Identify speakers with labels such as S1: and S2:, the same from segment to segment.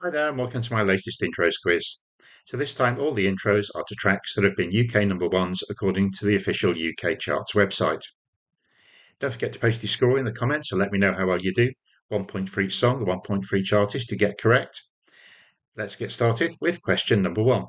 S1: Hi there, and welcome to my latest intros quiz. So this time all the intros are to tracks that have been UK number ones according to the official UK charts website. Don't forget to post your score in the comments and let me know how well you do. One point for each song, one point for each artist to get correct. Let's get started with question number one.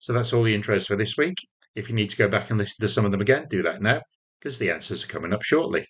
S1: So that's all the intros for this week. If you need to go back and listen to some of them again, do that now, because the answers are coming up shortly.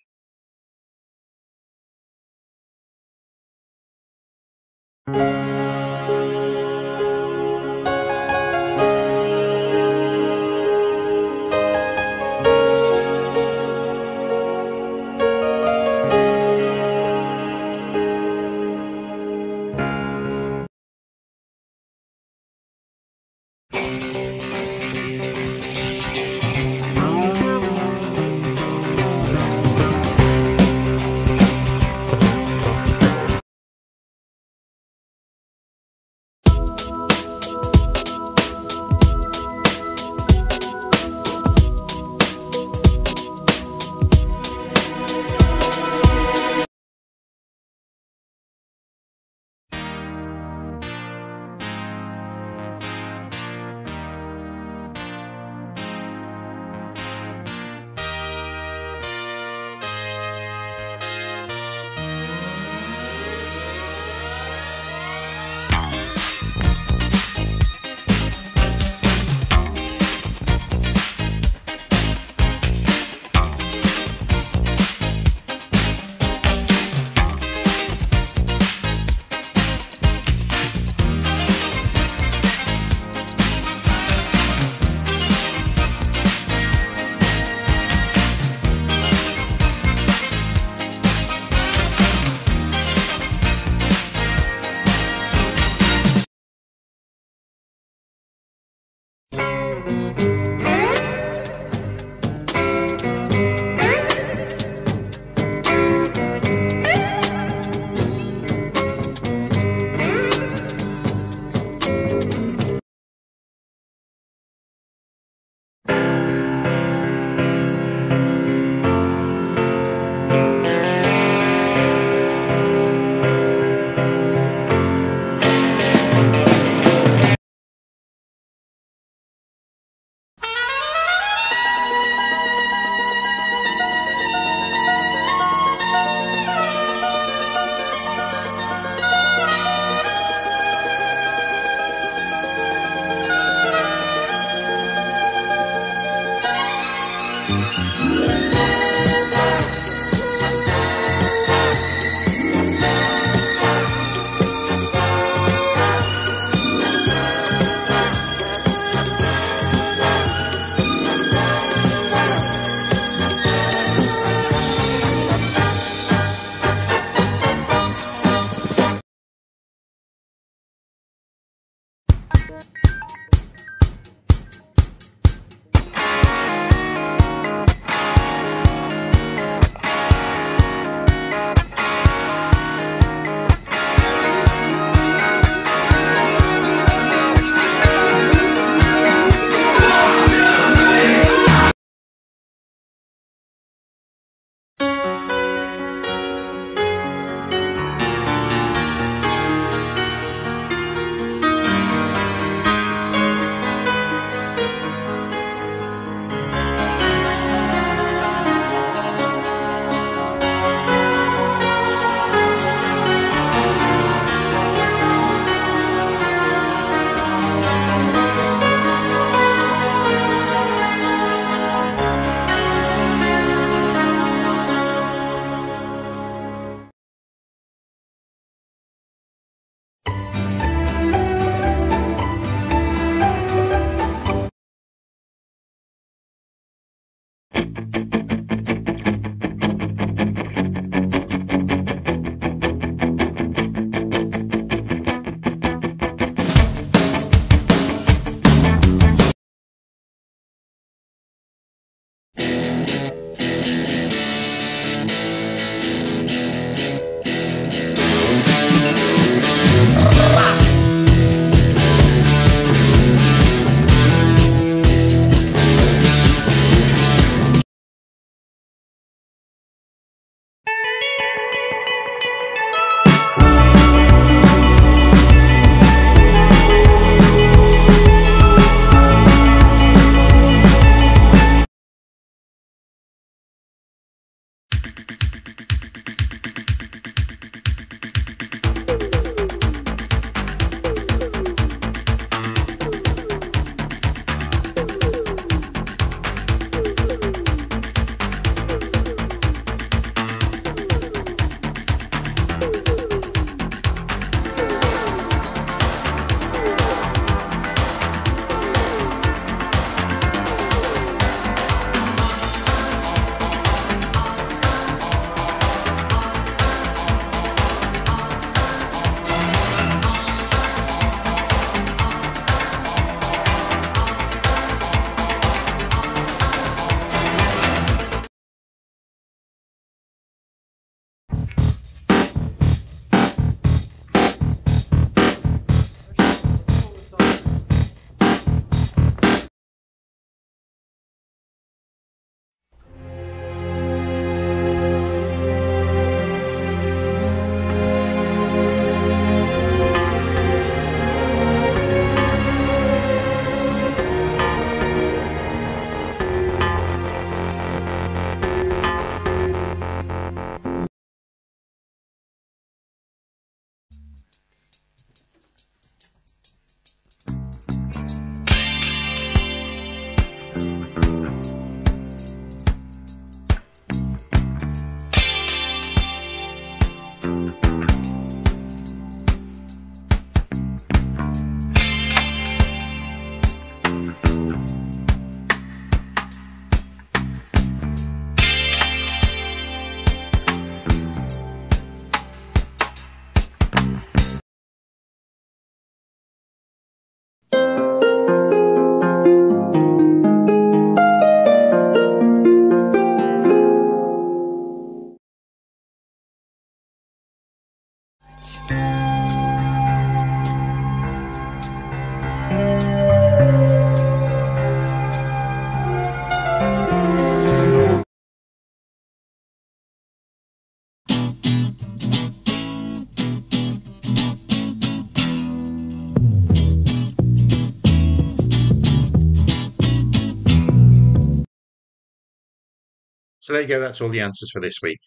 S1: There you go, that's all the answers for this week.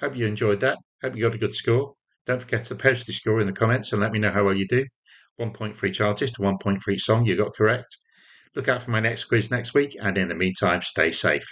S1: Hope you enjoyed that. Hope you got a good score. Don't forget to post your score in the comments and let me know how well you do. One point for each artist, one point for each song you got correct. Look out for my next quiz next week, and in the meantime, stay safe.